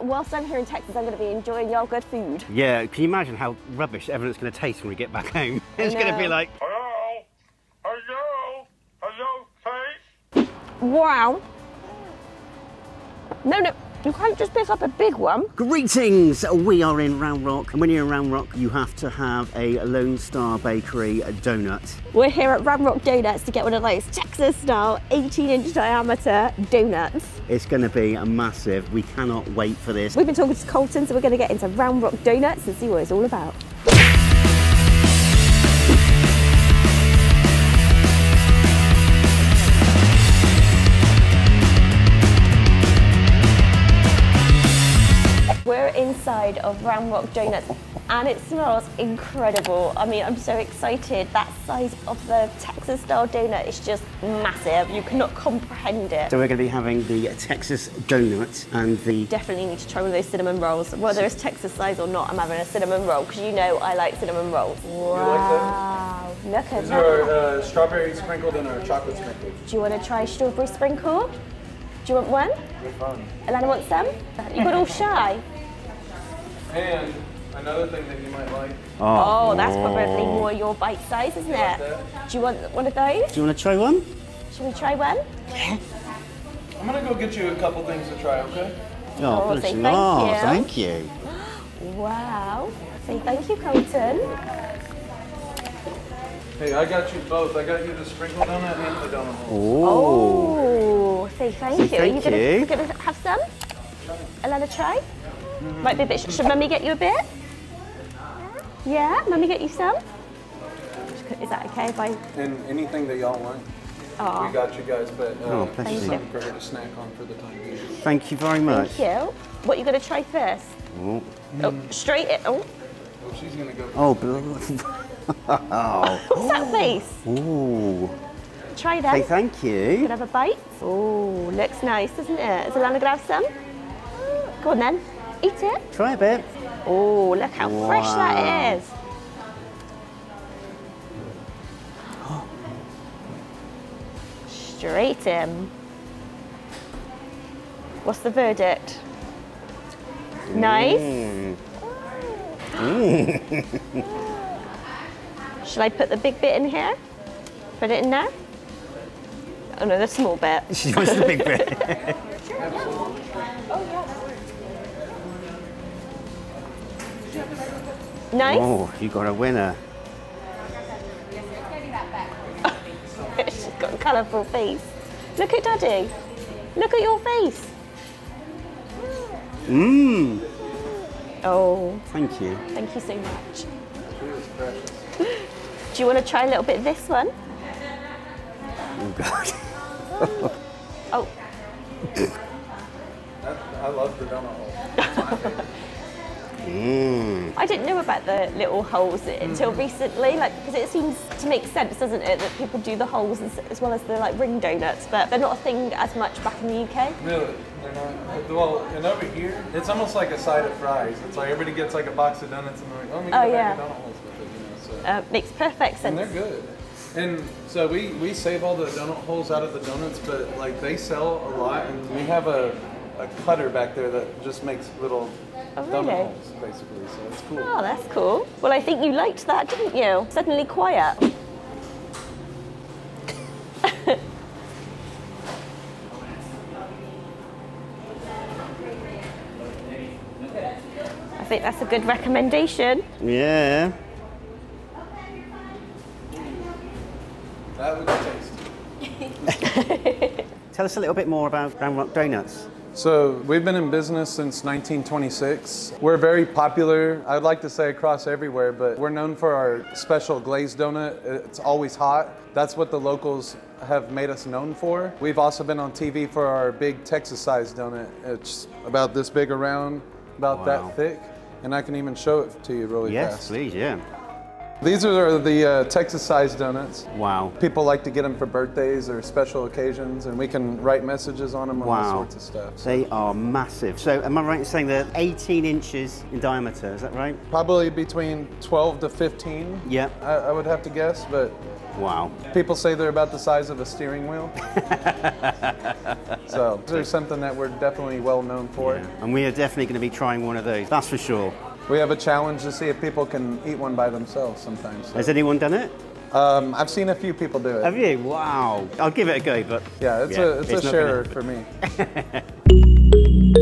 Whilst I'm here in Texas, I'm going to be enjoying your good food. Yeah, can you imagine how rubbish everything's going to taste when we get back home? It's going to be like, Hello? Hello? Hello, face? Wow. No, no, you can't just pick up a big one. Greetings! We are in Round Rock, and when you're in Round Rock, you have to have a Lone Star Bakery donut. We're here at Round Rock Donuts to get one of those Texas style 18 inch diameter donuts. It's going to be a massive. We cannot wait for this. We've been talking to Carlton, so we're going to get into Round Rock Donuts and see what it's all about. Inside of Round Rock Donuts and it smells incredible. I mean, I'm so excited. That size of the Texas style donut is just massive. You cannot comprehend it. So we're going to be having the Texas donut and the Definitely need to try one of those cinnamon rolls. Whether it's Texas size or not, I'm having a cinnamon roll because you know I like cinnamon rolls. Wow. Look at These that. are uh, strawberry sprinkled and our chocolate sprinkled. Do you want to try strawberry sprinkle? Do you want one? They're fun. Alana wants some? You got all shy. And another thing that you might like. Oh, oh that's probably more your bite size, isn't it? Do you want one of those? Do you want to try one? Should we try one? I'm gonna go get you a couple things to try, okay? Oh, oh bless say you. thank oh, you. thank you. Wow. Say thank you, Carlton. Hey, I got you both. I got you the sprinkle donut and the donut hole. Oh, say thank you. Are thank you gonna, you. you gonna have some? Alana, try. Might be a bit. Should Mummy get you a bit? Yeah, Mummy get you some. Is that okay if I? And anything that y'all want. Oh, We got you guys, but uh, Oh, bless this is you. something for her to snack on for the time being. Thank you very much. thank you. What you gonna try first? Oh, Oh, straight it. Oh, Oh, she's gonna go. oh, oh. what's that face? Ooh. Try Say that. thank Can you. I have a bite? Oh, looks nice, doesn't it? Is Alana gonna have some? Go on then. Eat it. Try a bit. Oh, look how fresh that is. Straight in. What's the verdict? Nice. Mm. Shall I put the big bit in here? Put it in there? Oh no, the small bit. She wants the big bit. Nice. Oh, you got a winner. She's got a colourful face. Look at Daddy. Look at your face. Mmm. Oh, Thank you. thank you so much. She is precious. Do you want to try a little bit of this one? Oh, God. Oh, That, I love the donut hole. It's my favorite. Mmm. I didn't know about the little holes until recently, like because it seems to make sense, doesn't it, that people do the holes as, as well as the like ring donuts, but they're not a thing as much back in the UK. Really? They're not. Well, and over here, it's almost like a side of fries. It's like everybody gets like a box of donuts and they're like, oh, me get Oh, yeah. bag of donut holes with it, you know. So. Uh, makes perfect sense. And they're good. And so we, we save all the donut holes out of the donuts, but like they sell a lot, and we have a, a cutter back there that just makes little Oh, really? holes, basically. So it's cool. Oh, that's cool. Well, I think you liked that, didn't you? Suddenly quiet. I think that's a good recommendation. Yeah. That was a taste. Tell us a little bit more about Round Rock Donuts. So we've been in business since 1926. We're very popular. I'd like to say across everywhere, but we're known for our special glazed donut. It's always hot. That's what the locals have made us known for. We've also been on TV for our big Texas-sized donut. It's about this big around, about Wow. that thick, and I can even show it to you really Yes, fast. please, yeah. These are the uh, Texas-sized donuts. Wow. People like to get them for birthdays or special occasions, and we can write messages on them and all sorts of stuff. They are massive. So, am I right in saying they're 18 inches in diameter? Is that right? Probably between 12 to 15. Yeah. I, I would have to guess, but Wow. people say they're about the size of a steering wheel. so there's something that we're definitely well known for. Yeah. And we are definitely going to be trying one of those. That's for sure. We have a challenge to see if people can eat one by themselves sometimes. Has anyone done it? Um, I've seen a few people do it. Have you? Wow. I'll give it a go, but Yeah, it's Yeah, a it's, it's a sharer for me.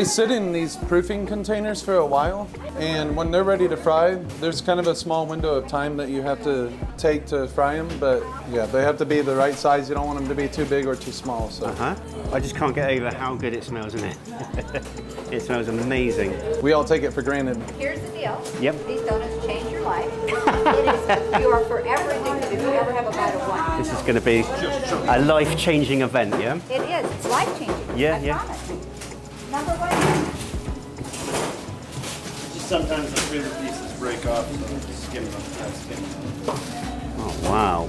They sit in these proofing containers for a while, and when they're ready to fry, there's kind of a small window of time that you have to take to fry them. But yeah, they have to be the right size. You don't want them to be too big or too small. So huh? I just can't get over how good it smells, isn't it? it smells amazing. we all take it for granted. Here's the deal. Yep. These donuts change your life. it is, you are forever addicted if you ever have a bite of one. This is going to be a life-changing event, yeah? It is. It's life changing. Yeah, I yeah. Promise. Number one. Just sometimes the flavor pieces break off, so just skim them, uh, skim them. Oh, wow.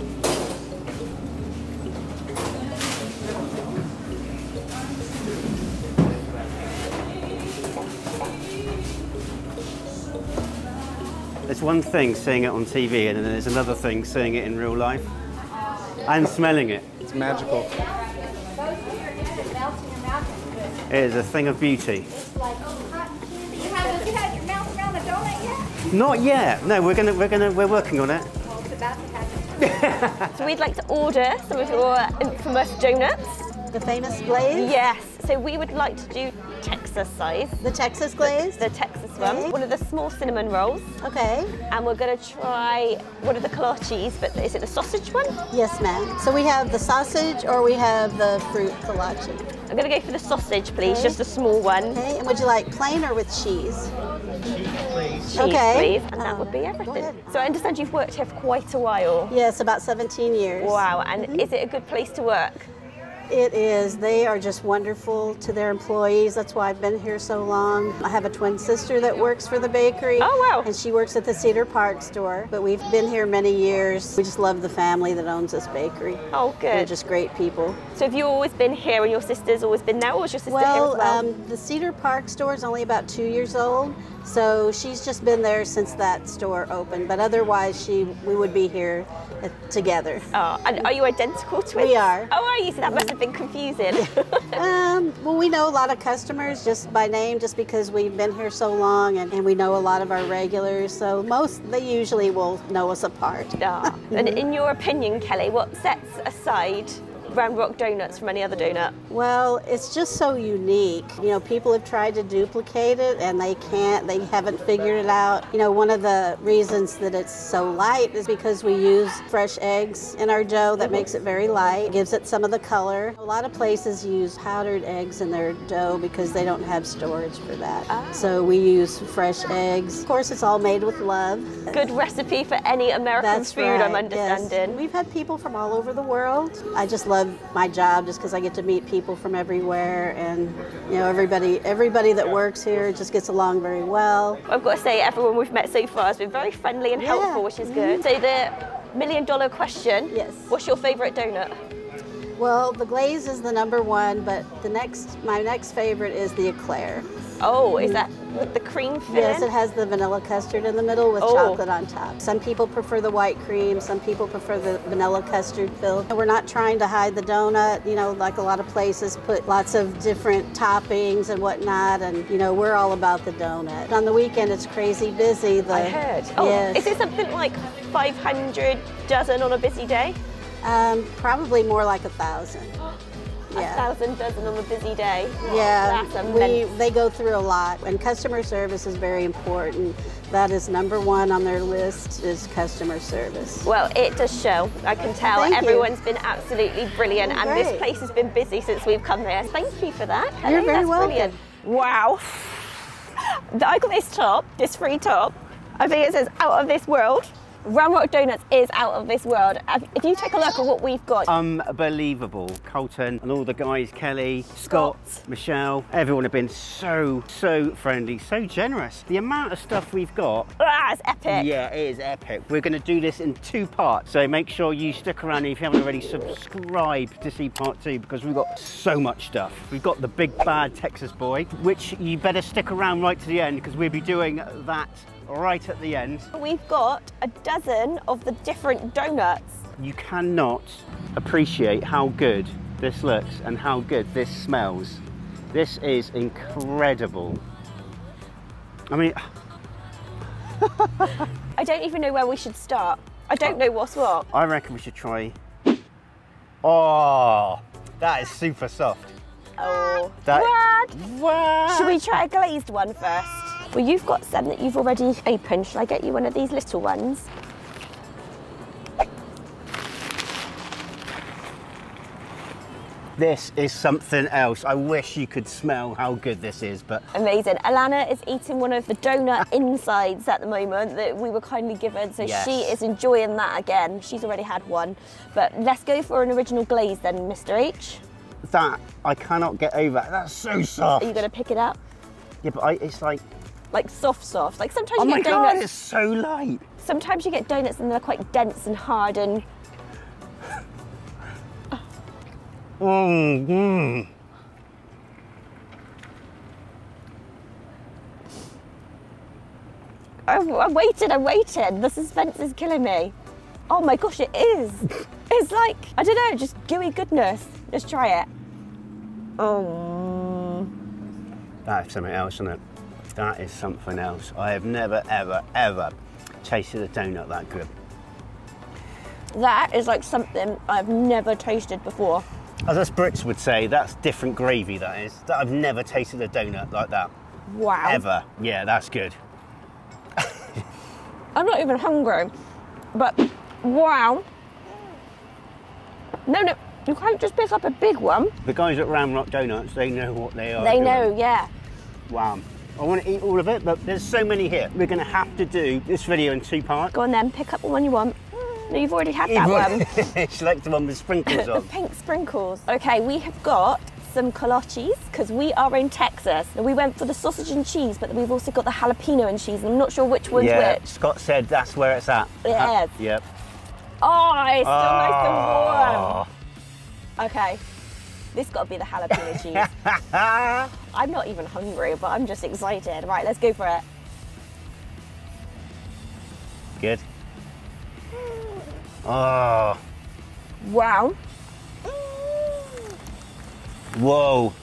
There's one thing seeing it on TV, and then there's another thing seeing it in real life and smelling it. It's magical. Goes through your head and melts in your mouth. It is a thing of beauty. Like. You haven't you had your mouth around the donut yet? Not yet. No, we're gonna, we're gonna, we're working on it. Well, it's about to happen. So we'd like to order some of your infamous donuts. The famous glaze? Yes. So we would like to do Texas size. The Texas glaze? The Texas Okay. one. One of the small cinnamon rolls. Okay. And we're going to try one of the kolaches, but is it the sausage one? Yes, ma'am. So we have the sausage or we have the fruit kolache. I'm going to go for the sausage, please, Okay. just a small one. Okay, and would you like plain or with cheese? Cheese, please. Okay. please. And that Um, would be everything. So I understand you've worked here for quite a while. Yes, about 17 years. Wow. And Mm-hmm. is it a good place to work? It is. They are just wonderful to their employees. That's why I've been here so long. I have a twin sister that works for the bakery. Oh, wow. And she works at the Cedar Park store. But we've been here many years. We just love the family that owns this bakery. Oh, good. They're just great people. So have you always been here and your sister's always been there, or was your sister here as well? um, the Cedar Park store is only about two years old, so she's just been there since that store opened. But otherwise, she we would be here together. Oh, and are you identical twins? We are. Oh, are you? So that must have been confusing. Um, well, we know a lot of customers just by name, just because we've been here so long, and, and we know a lot of our regulars. So most they usually will know us apart. Ah, and in your opinion, Kelly, what sets aside Round Rock Donuts from any other donut? Well, it's just so unique. You know, people have tried to duplicate it and they can't, they haven't figured it out. You know, one of the reasons that it's so light is because we use fresh eggs in our dough that makes it very light, gives it some of the color. A lot of places use powdered eggs in their dough because they don't have storage for that. Ah. So we use fresh eggs. Of course, it's all made with love. Good recipe for any American That's food, right. I'm yes. understanding. We've had people from all over the world. I just love my job just because I get to meet people from everywhere, and you know everybody everybody that works here just gets along very well. I've got to say, everyone we've met so far has been very friendly and Yeah. Helpful, which is good. So the million dollar question, Yes. what's your favourite donut? Well, the glaze is the number one, but the next my next favorite is the eclair. Oh, is mm. that with the cream filling? Yes, it has the vanilla custard in the middle with Oh. chocolate on top. Some people prefer the white cream, some people prefer the vanilla custard fill. We're not trying to hide the donut, you know, like a lot of places put lots of different toppings and whatnot, and you know, we're all about the donut. On the weekend, it's crazy busy. The, I heard. Oh, yes. is it something like 500 dozen on a busy day? Um, probably more like a thousand. A thousand dozen on a busy day. Yeah, That's we, they go through a lot, and customer service is very important. That is number one on their list is customer service. Well, it does show. I can tell Thank you. everyone's been absolutely brilliant, and this place has been busy since we've come here. Thank you for that. You're very That's welcome. Brilliant. Wow. I got this top, this free top. I think it says out of this world. Round Rock Donuts is out of this world. If you take a look at what we've got, Unbelievable. Carlton and all the guys, Kelly, Scott, Scott. Michelle, everyone have been so, so friendly, so generous. The amount of stuff we've got ah, it's epic. Yeah, it is epic. We're going to do this in two parts, so make sure you stick around if you haven't already subscribed to see part two because we've got so much stuff. We've got the big bad Texas boy, which you better stick around right to the end because we'll be doing that right at the end. We've got a dozen of the different donuts. You cannot appreciate how good this looks and how good this smells. This is incredible. I mean, I don't even know where we should start. I don't know what's what. I reckon we should try. Oh, that is super soft. Oh, That- what? What? Should we try a glazed one first? Well, you've got some that you've already opened. Shall I get you one of these little ones? This is something else. I wish you could smell how good this is, but Amazing. Alana is eating one of the donut insides at the moment that we were kindly given, so Yes. she is enjoying that again. She's already had one. But let's go for an original glaze then, Mr. H. that I cannot get over. That's so soft. Are you going to pick it up? Yeah, but I, it's like, Like soft, soft. Like sometimes oh you my god, donuts. it's so light. Sometimes you get donuts and they're quite dense and hard and Mm, mm. I, I waited, I waited. The suspense is killing me. Oh my gosh, it is. it's like, I don't know, just gooey goodness. Just try it. Oh. That is something else, isn't it? That is something else. I have never, ever, ever tasted a donut that good. That is like something I've never tasted before. As us Brits would say, that's different gravy, that is. That I've never tasted a donut like that. Wow. Ever. Yeah, that's good. I'm not even hungry, but wow. No, no, you can't just pick up a big one. The guys at Round Rock Donuts, they know what they are They doing. know, yeah. Wow. I want to eat all of it, but there's so many here. We're going to have to do this video in two parts. Go on then, pick up the one you want. No, you've already had that one. Select the one with sprinkles on. the pink sprinkles. Okay, we have got some kolaches because we are in Texas. Now, we went for the sausage and cheese, but we've also got the jalapeno and cheese, and I'm not sure which one's yeah, which. Scott said that's where it's at. Ha- is. Yep. Oh, it's still nice Oh. and warm. Oh. Okay, this got to be the jalapeno cheese. I'm not even hungry, but I'm just excited. Right, let's go for it. Good. Oh, Wow. whoa.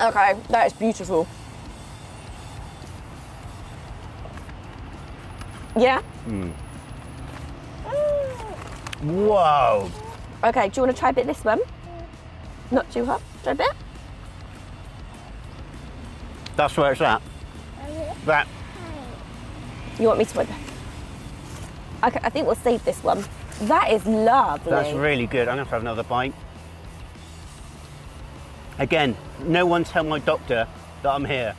Okay, that is beautiful. Yeah? Hmm. Whoa. Okay, do you want to try a bit this one? Not too hot. Try a bit? That's where it's at. That. You want me to put that? Okay, I think we'll save this one. That is lovely. That's really good. I'm going to have another bite. Again, no one tell my doctor that I'm here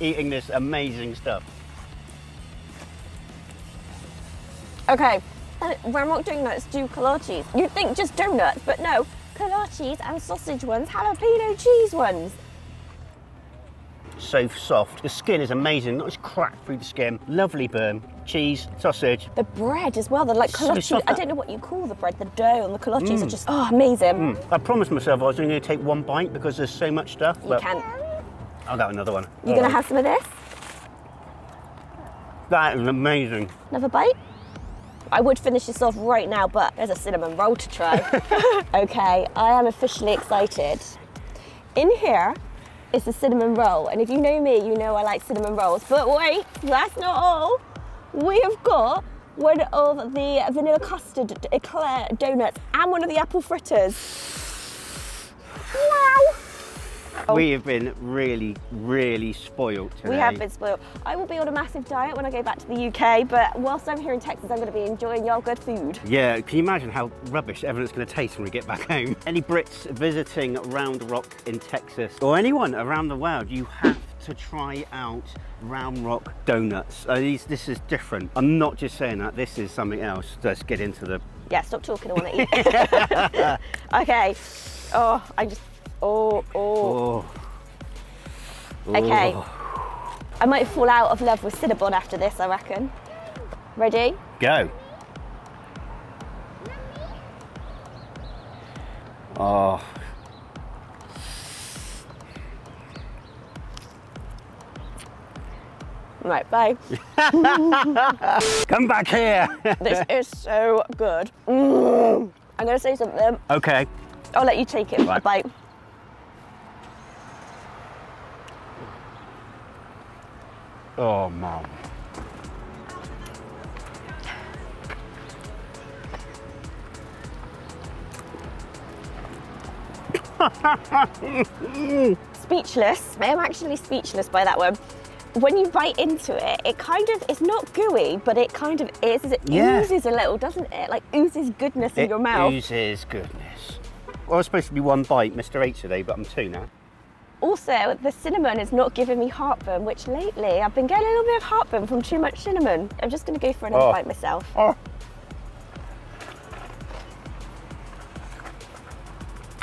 eating this amazing stuff. Okay, uh, Round Rock Donuts do kolaches. You'd think just donuts, but no, kolaches and sausage ones, jalapeno cheese ones. So soft. The skin is amazing. Not just crack through the skin. Lovely burn. Cheese, sausage. The bread as well, the like So I don't know what you call the bread, the dough and the kolaches are just, oh, amazing. I promised myself I was only going to take one bite because there's so much stuff. You can. I'll have another one. You're gonna have some of this? That is amazing. Another bite? I would finish this off right now, but there's a cinnamon roll to try. okay, I am officially excited. In here is the cinnamon roll, and if you know me, you know I like cinnamon rolls. But wait, that's not all. We have got one of the vanilla custard eclair donuts and one of the apple fritters. Wow! We have been really, really spoilt today. We have been spoiled. I will be on a massive diet when I go back to the UK, but whilst I'm here in Texas, I'm going to be enjoying your good food. Yeah, can you imagine how rubbish everyone's going to taste when we get back home? Any Brits visiting Round Rock in Texas, or anyone around the world, you have to try out Round Rock donuts. Uh, these, this is different. I'm not just saying that. This is something else. Let's get into the. Yeah, stop talking. I want to eat. okay. Oh, I just. Oh, oh. Oh. Okay. Oh. I might fall out of love with Cinnabon after this. I reckon. Ready? Go. Oh. Right. Bye. Come back here. this is so good. Mm. I'm gonna say something. okay. I'll let you take it. Right. A Oh, mom. Speechless. I am actually speechless by that one. When you bite into it, it kind of, it's not gooey, but it kind of is. It Yeah. oozes a little, doesn't it? Like oozes goodness in It your mouth. oozes goodness. Well, I was supposed to be one bite, Mr. H today, but I'm two now. Also, the cinnamon is not giving me heartburn, which lately I've been getting a little bit of heartburn from too much cinnamon. I'm just going to go for another Oh. bite myself. Oh.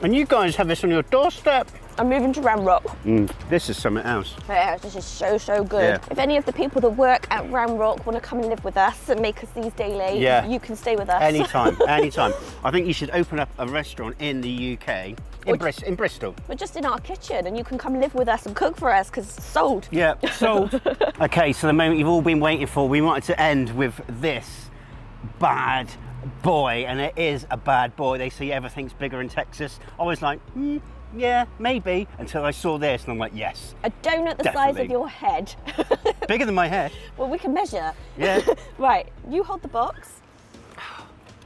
And you guys have this on your doorstep. I'm moving to Round Rock. Mm, this is something else. Yeah, this is so, so good. Yeah. If any of the people that work at Round Rock want to come and live with us and make us these daily, Yeah. you can stay with us. Anytime, anytime. I think you should open up a restaurant in the UK, in, in Bristol. We're just in our kitchen and you can come live with us and cook for us because sold. Yeah, sold. okay, so the moment you've all been waiting for, we wanted to end with this bad boy, and it is a bad boy. They say everything's bigger in Texas. I was like, hmm, yeah, maybe, until I saw this, and I'm like, yes, A donut the size of your head. bigger than my head. well, we can measure. Yeah. right, you hold the box.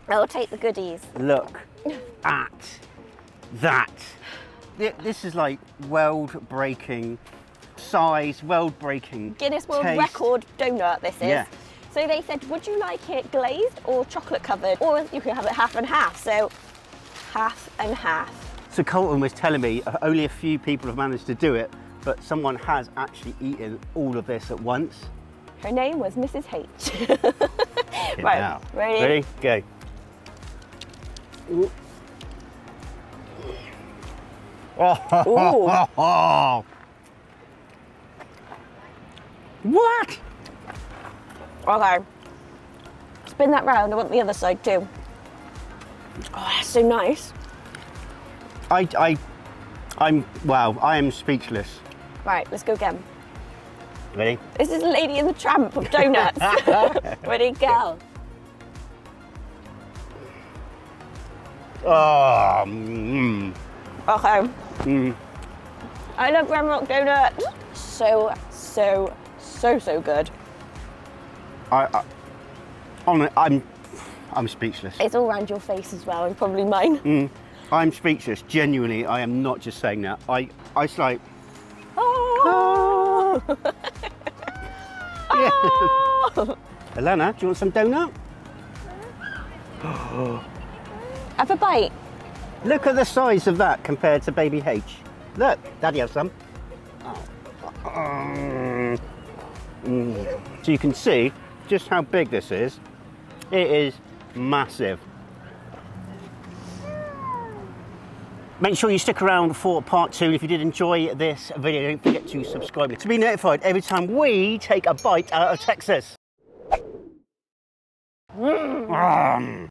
I'll take the goodies. Look at that. This is like world-breaking size, world-breaking Guinness World taste. Record donut, this is. Yeah. So they said, would you like it glazed or chocolate covered? Or you can have it half and half. So half and half. So Carlton was telling me uh, only a few people have managed to do it, but someone has actually eaten all of this at once. Her name was Mrs. H. Right, out. ready? Ready? Go. Ooh. Ooh. What? Okay. Spin that round. I want the other side too. Oh, that's so nice. I, I, I'm, wow, I am speechless. Right, let's go again. Ready? This is Lady in the Tramp of donuts. Ready, go. Oh, mm, Okay. Mm. I love Round Rock donuts. So, so, so, so good. I, I, hon- I'm, I'm speechless. It's all around your face as well, and probably mine. Mm, I'm speechless. Genuinely, I am not just saying that. I, I was like, Oh. yeah. Alana, do you want some donut? Have a bite. Look at the size of that compared to baby H. Look, Daddy has some. So you can see just how big this is. It is massive. Make sure you stick around for part two. If you did enjoy this video, don't forget to subscribe to be notified every time we take a bite out of Texas. Mm.